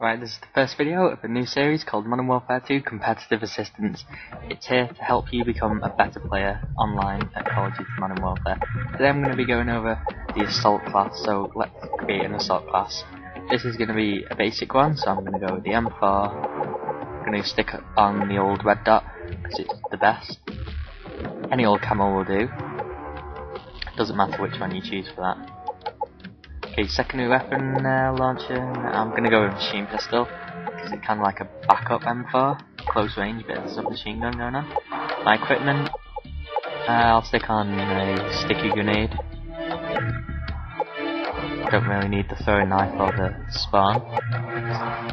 Right, this is the first video of a new series called Modern Warfare 2 Competitive Assistance. It's here to help you become a better player online at Call of Duty Modern Warfare. Today I'm going to be going over the Assault class, so let's create an Assault class. This is going to be a basic one, so I'm going to go with the M4. I'm going to stick on the old red dot, because it's the best. Any old camo will do. Doesn't matter which one you choose for that. Secondary weapon uh, launcher. I'm gonna go with machine pistol because it's kind of like a backup M4, close range bit of submachine gun going on. My equipment. Uh, I'll stick on a sticky grenade. Don't really need the throwing knife or the spawn.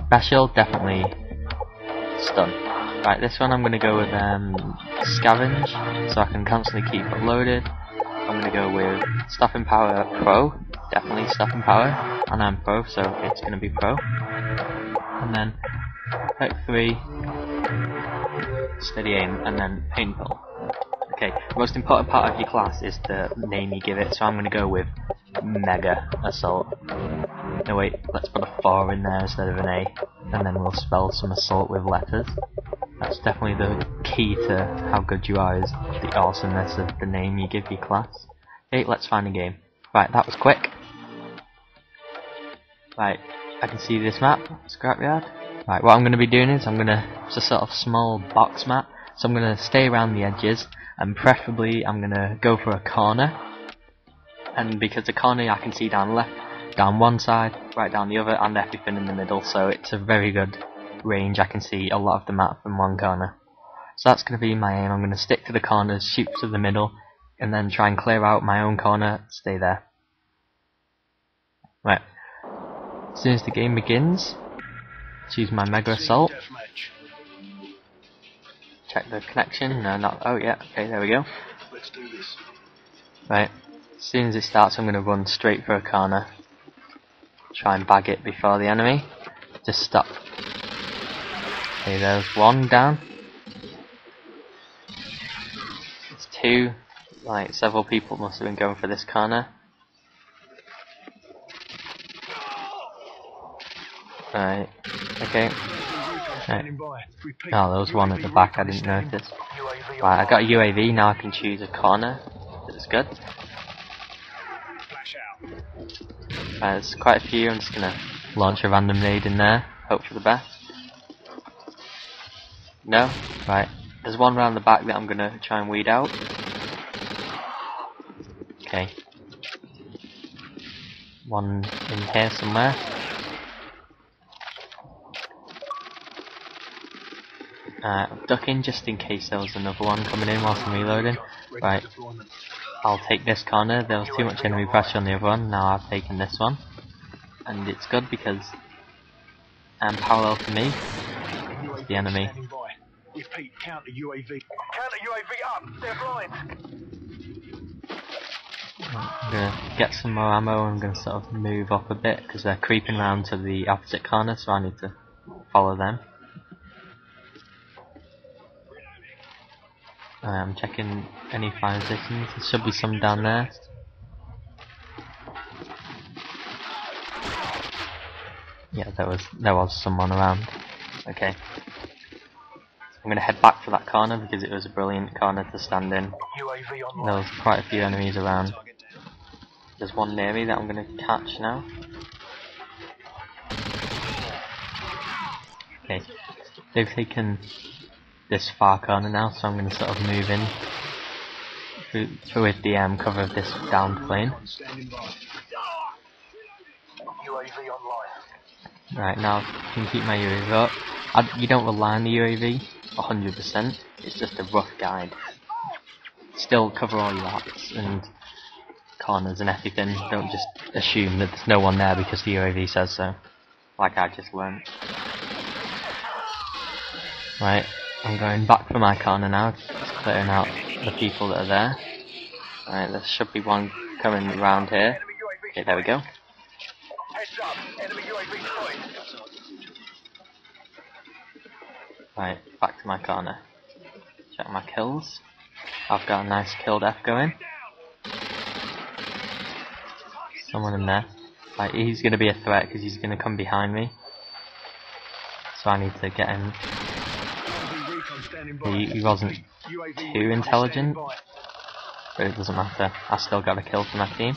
Special, definitely stun. Right, this one I'm gonna go with um, scavenge, so I can constantly keep it loaded. I'm gonna go with stopping power pro, definitely stopping power, and I'm pro, so it's gonna be pro. And then perk three, steady aim, and then painful. Okay, the most important part of your class is the name you give it, so I'm gonna go with Mega Assault. No wait, let's put a 4 in there instead of an A, and then we'll spell some assault with letters. That's definitely the key to how good you are is the awesomeness of the name you give your class. Okay, let's find a game. Right, that was quick. Right, I can see this map, Scrapyard. Right, what I'm going to be doing is I'm going to, it's a sort of small box map, so I'm going to stay around the edges, and preferably I'm going to go for a corner. And because the corner I can see down left, down one side, right down the other, and everything in the middle, so it's a very good range, I can see a lot of the map from one corner. So that's going to be my aim, I'm going to stick to the corners, shoot to the middle, and then try and clear out my own corner, stay there. Right. As soon as the game begins, choose my Mega Assault. Check the connection, no not, oh yeah, okay there we go. Right, as soon as it starts I'm going to run straight for a corner. Try and bag it before the enemy. Just stop Okay, there's one down. It's two. Like, several people must have been going for this corner. Right. Okay. Right. Oh, there was one at the back I didn't notice. Right, I got a UAV, now I can choose a corner. That's good. Right, there's quite a few, I'm just gonna launch a random nade in there, hope for the best. No? Right. There's one round the back that I'm gonna try and weed out. Okay. One in here somewhere. Uh, ducking just in case there was another one coming in whilst I'm reloading. Right. I'll take this corner. There was too much enemy pressure on the other one. Now I've taken this one. And it's good because um, parallel to me is the enemy. Repeat, counter UAV. Counter UAV up! They're blind! I'm gonna get some more ammo I'm gonna sort of move up a bit because they're creeping around to the opposite corner so I need to follow them. I'm checking any fire stations, there should be some down there. Yeah, there was there was someone around. Okay. I'm going to head back to that corner because it was a brilliant corner to stand in. There was quite a few enemies around. There's one near me that I'm going to catch now. Okay, they've taken this far corner now, so I'm going to sort of move in through, through the um, cover of this downed plane. Right, now I can keep my UAV up. I, you don't rely on the UAV, 100%. It's just a rough guide. Still cover all your laps and corners and everything. Don't just assume that there's no one there because the UAV says so. Like I just learned. Right, I'm going back for my corner now, just clearing out the people that are there. Right, there should be one coming around here. Okay, there we go. Right, back to my corner. Check my kills. I've got a nice kill death going. Someone in there. Like, he's going to be a threat because he's going to come behind me. so I need to get him. He, he wasn't too intelligent. but it doesn't matter. I still got a kill for my team.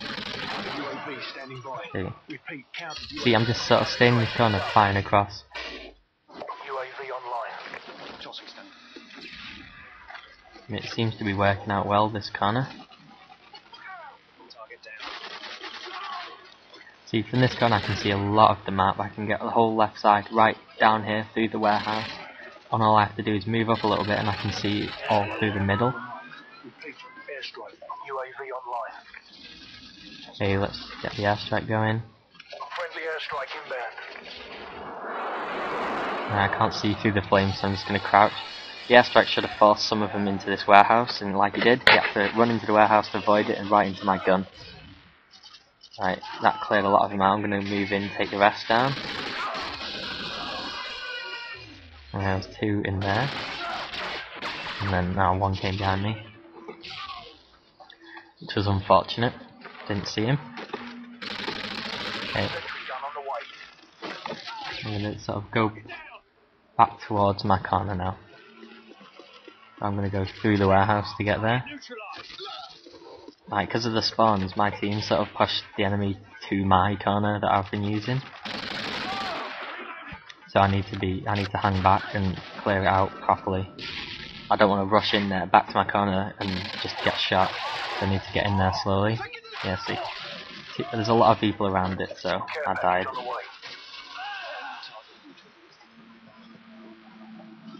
UAV standing by. See, see I'm just sort of staying in this corner, firing across. UAV online. Tossing stun. And it seems to be working out well, this corner. See, from this corner I can see a lot of the map. I can get the whole left side right down here through the warehouse. And all I have to do is move up a little bit and I can see all through the middle. Repeat, airstrike. UAV online. Okay, let's get the airstrike going. Friendly airstrike inbound. And I can't see through the flames, so I'm just going to crouch. The airstrike should have forced some of them into this warehouse, and like he did, he had to run into the warehouse to avoid it and right into my gun. Right, that cleared a lot of them out. I'm going to move in, take the rest down. And there was two in there. And then now one came behind me. Which was unfortunate. Didn't see him. Okay. I'm to sort of go back towards my corner now. I'm to go through the warehouse to get there. Like, because of the spawns, my team sort of pushed the enemy to my corner that I've been using. So I need to be, I need to hang back and clear it out properly. I don't want to rush in there, back to my corner and just get shot. So I need to get in there slowly. Yeah, see. see there's a lot of people around it, so I died.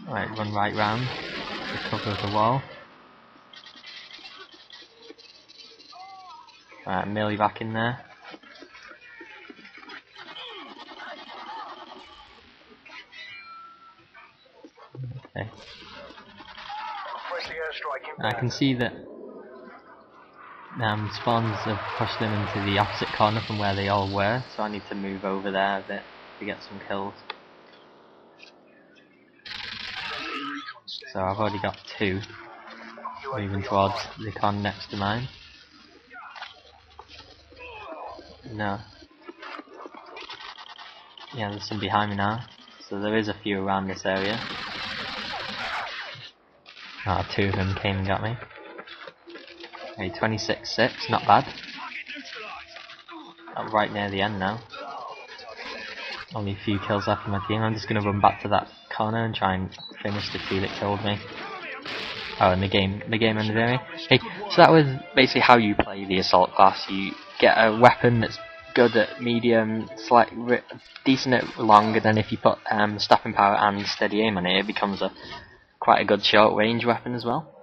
Right, run right round the cover of the wall. Right, Millie back in there. I can see that um, spawns have pushed them into the opposite corner from where they all were, so I need to move over there a bit to get some kills. So I've already got two moving towards the con next to mine. No. Yeah, there's some behind me now. So there is a few around this area. Ah, two of them came and got me. Okay, 26-6, not bad. I'm right near the end now. Only a few kills left in my team. I'm just gonna run back to that corner and try and finish the two that killed me. Oh, and the game, the game ended anyway. Hey, so that was basically how you play the assault class. You get a weapon that's good at medium, slight, decent at long, and then if you put um, stopping power and steady aim on it, it becomes a quite a good short range weapon as well.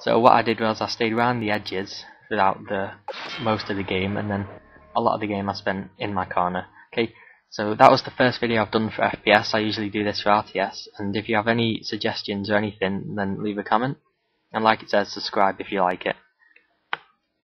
So what I did was I stayed around the edges throughout the most of the game, and then a lot of the game I spent in my corner. Okay, so that was the first video I've done for FPS. I usually do this for RTS, and if you have any suggestions or anything, then leave a comment. And like it says, subscribe if you like it.